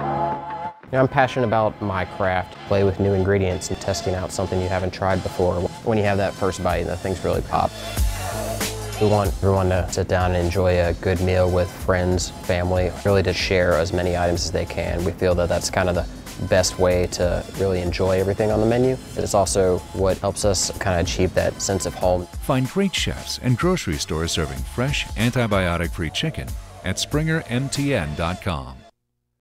You know, I'm passionate about my craft, play with new ingredients and testing out something you haven't tried before. When you have that first bite, the things really pop. We want everyone to sit down and enjoy a good meal with friends, family, really to share as many items as they can. We feel that that's kind of the best way to really enjoy everything on the menu. It's also what helps us kind of achieve that sense of home. Find great chefs and grocery stores serving fresh, antibiotic-free chicken at springermtn.com.